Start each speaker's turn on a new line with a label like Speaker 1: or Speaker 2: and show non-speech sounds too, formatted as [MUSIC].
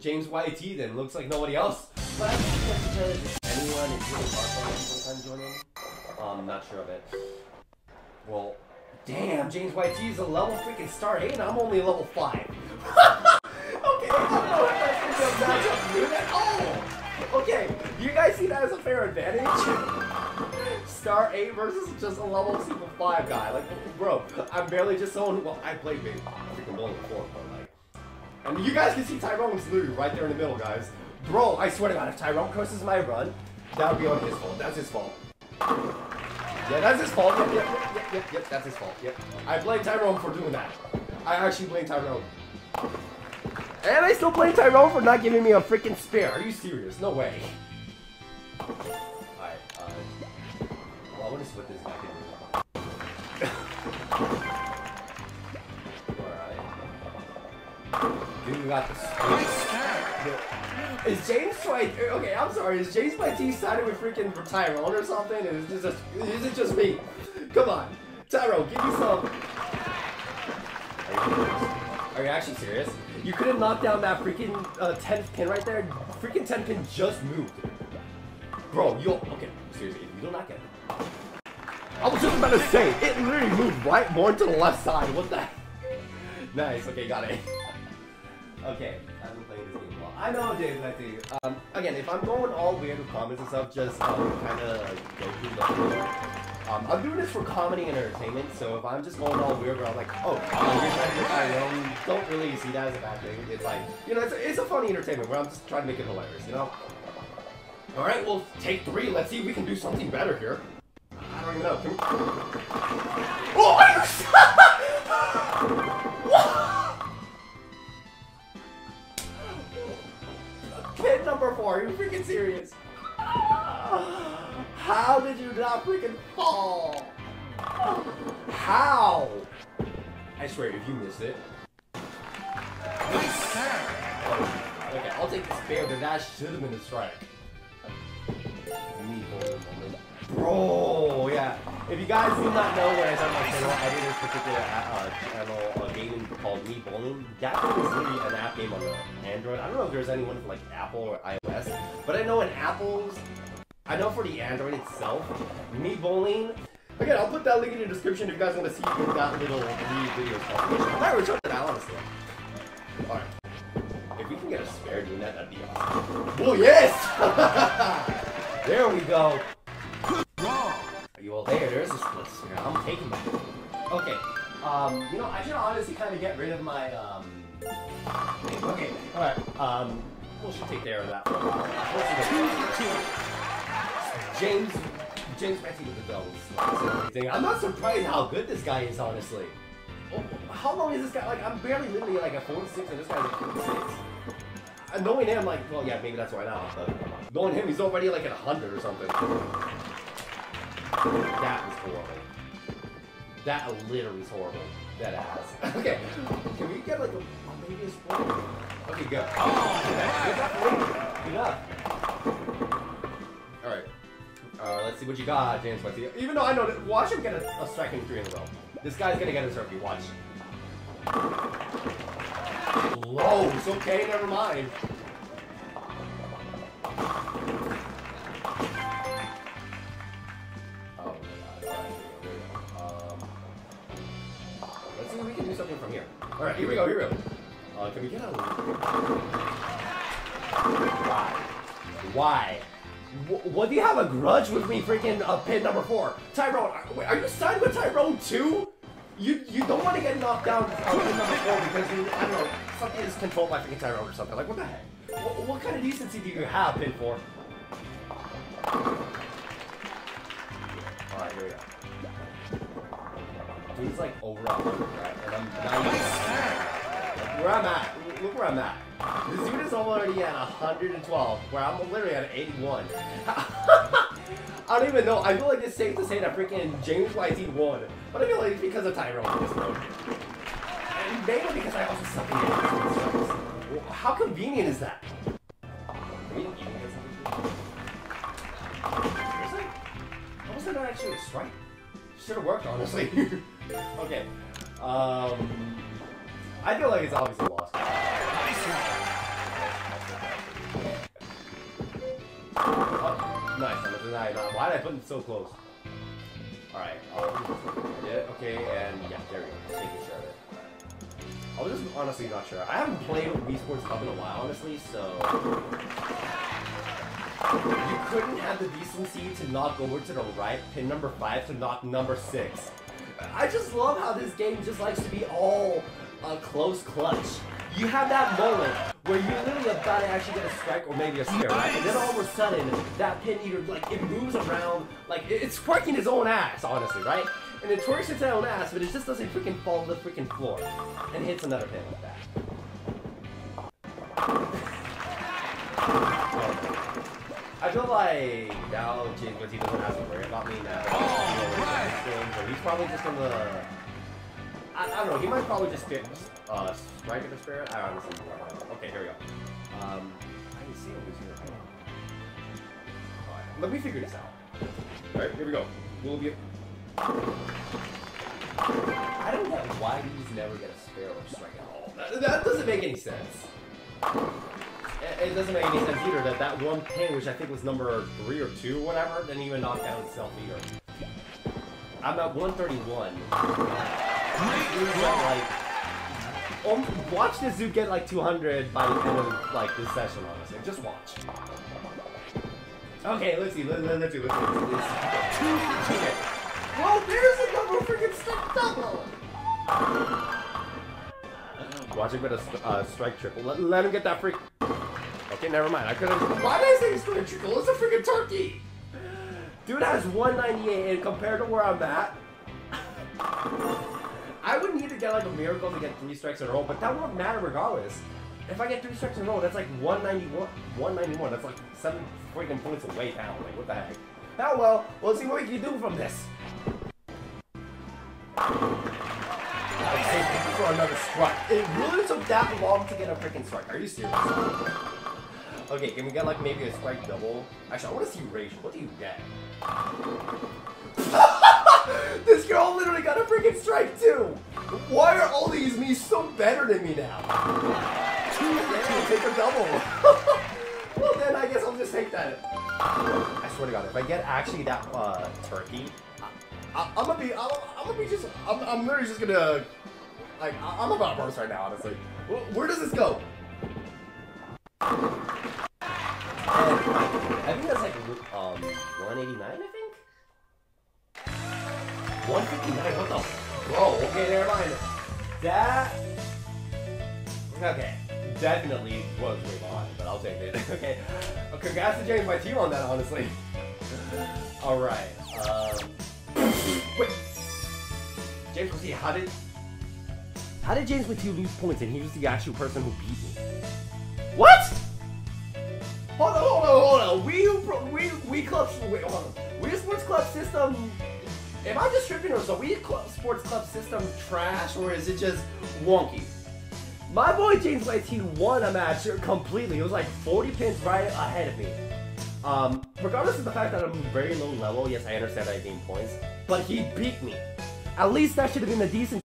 Speaker 1: James YT then. Looks like nobody else. But I think because anyone is really hard sometime joining. Um, I'm not sure of it. Well, damn, James YT is a level freaking star 8 and I'm only level 5. [LAUGHS] okay, I don't know if that's a matchup good at all. Okay, do you guys see that as a fair advantage? [LAUGHS] Star 8 versus just a level super 5 guy. Like, bro, I'm barely just someone well, I played maybe freaking level 4, but like and you guys can see Tyrone's literally right there in the middle, guys. Bro, I swear to God, if Tyrone curses my run, that would be on his fault. That's his fault. Yeah, that's his fault. Yep, yep, yep, yep, yep, that's his fault. Yep. I blame Tyrone for doing that. I actually blame Tyrone. And I still blame Tyrone for not giving me a freaking spare. Are you serious? No way. Alright, uh... Well, I want to split this back in. Got the Is James YT? Okay, I'm sorry. Is James YT sided with freaking Tyrone or something? Is it just is it just me? Come on, Tyrone, give me some. Are you, are you actually serious? You couldn't knock down that freaking uh, 10th pin right there. Freaking 10th pin just moved. Bro, you okay? Seriously, you don't knock it. I was just about to say it literally moved right more to the left side. What the? Nice. Okay, got it. Okay, I've been playing this game a while. I know, James, I see. Um, again, if I'm going all weird with comments and stuff, just um, kind of go through the. Um, I'm doing this for comedy and entertainment, so if I'm just going all weird where I'm like, oh, get don't really see that as a bad thing. It's like, you know, it's a, it's a funny entertainment where I'm just trying to make it hilarious, you know? Alright, well, take three. Let's see if we can do something better here. I don't even know. We... Oh! I swear, if you missed it. Nice Okay, I'll take the spare, but that should have been a strike. Bro, yeah. If you guys do not know what I said on my channel, I did this particular uh, channel, a game called Me Bowling. That was literally an app game on the Android. I don't know if there's anyone for like Apple or iOS, but I know in Apple's, I know for the Android itself, Me Bowling. Again, I'll put that link in the description if you guys want to see that little Mii video competition. I might return to that, honestly. Alright. If we can get a spare doing that, that'd be awesome. Oh, yes! [LAUGHS] there we go. Are you all there? There's a split spare. I'm taking that. Okay. Um, you know, I should honestly kind of get rid of my, um... Okay, alright. Um, we should take care of that James... James Messi with the. I'm not surprised how good this guy is, honestly. Oh, how long is this guy? Like, I'm barely literally like a 4-6 and this guy's a 4-6. Uh, knowing him, like, well, yeah, maybe that's why now, but knowing him, he's already like at 100 or something. That was horrible. That literally is horrible. That ass. [LAUGHS] okay. Can we get like a, maybe a sport? Okay, go. Oh, see what you got, James Westy. Even though I know that, watch him get a, a striking three in a row. This guy's gonna get a trophy, watch. Close, okay, never mind. Oh my god, um, let's see if we can do something from here. Alright, here we go, here we go. Uh, can we get a... Why? Why? What do you have a grudge with me freaking uh, pin number four? Tyrone, are, wait, are you signed with Tyrone too? You you don't want to get knocked down uh, pin number four because you, I don't know, something is controlled by freaking Tyrone or something. Like, what the heck? What, what kind of decency do you have, pin four? Alright, here we go. Dude's like over hundred, right? And I'm where I'm at. Look where I'm at. This dude is already at 112, where I'm literally at 81. [LAUGHS] I don't even know. I feel like it's safe to say that freaking James YT won. But I feel like it's because of Tyrone at this. And maybe because I also suck at How convenient is that? Seriously? How was that not actually a strike? Should have worked, honestly. [LAUGHS] okay. Um, I feel like it's obviously Nice. I'm gonna uh, Why did I put him so close? Alright. Yeah, okay, and yeah, there we go. Taking sure of it. I was just honestly not sure. I haven't played Wii Sports Club in a while, honestly, so... You couldn't have the decency to knock over to the right, pin number 5 to knock number 6. I just love how this game just likes to be all a close clutch. You have that moment where you're literally about to actually get a strike or maybe a spare, right? And then all of a sudden, that pin eater, like, it moves around, like, it's sparking his own ass, honestly, right? And it twerks its own ass, but it just doesn't freaking fall to the freaking floor. And hits another pin like that. I feel like now James he doesn't have to worry about me now. Oh, right. He's probably just gonna I, I, don't know. He might probably just pick uh, Striker the Spirit. I honestly don't know. Okay, here we go. Um, I can see here. Right, let me figure this out. Alright, here we go. We'll be. I don't know why these never get a spare or strike at all. That, that doesn't make any sense. It, doesn't make any sense either that that one pin, which I think was number three or two, or whatever, didn't even knock down itself either. I'm at 131 like, um, watch this dude get like 200 by the end of like this session, honestly. Just watch. Okay, let's see. Let, let, let's see. Let's see. Let's see. Okay. Well, there's another freaking step double. Watch him get a uh, strike triple. Let, let him get that freak. Okay, never mind. I couldn't. Why did I say strike triple? It's a freaking turkey. Dude has 198, and compared to where I'm at. I would need to get like a miracle to get three strikes in a row, but that won't matter regardless. If I get three strikes in a row, that's like 191. 191. That's like seven freaking points away down. Like what the heck? Oh well, we'll see what we can do from this. Okay, for another strike. It really took that long to get a freaking strike. Are you serious? Okay, can we get like maybe a strike double? Actually, I want to see Rage. What do you get? Girl literally got a freaking strike too. Why are all these Mii so better than me now? Yeah, take a double. [LAUGHS] well then, I guess I'll just take that. I swear to God, if I get actually that uh, turkey, I, am gonna be, I'm, I'm, gonna be just, I'm, I'm literally just gonna, like, I'm about to burst right now, honestly. Where, where does this go? I think that's like um 189, I think. 159, what the? Whoa, okay, never mind. That... Okay, definitely was way behind, but I'll take it. [LAUGHS] okay, well, congrats to James by team on that, honestly. [LAUGHS] Alright, um... [COUGHS] Wait! James, see, how did... How did James with you lose points and he was the actual person who beat me? What? Hold on, hold on, hold on. We, we, we club, wait, hold on. Wii Sports Club system Am I just tripping or is the Wii Club Sports Club system trash or is it just wonky? My boy James team won a match completely. It was like 40 pins right ahead of me. Um, regardless of the fact that I'm very low level, yes, I understand I gained points, but he beat me. At least that should have been a decent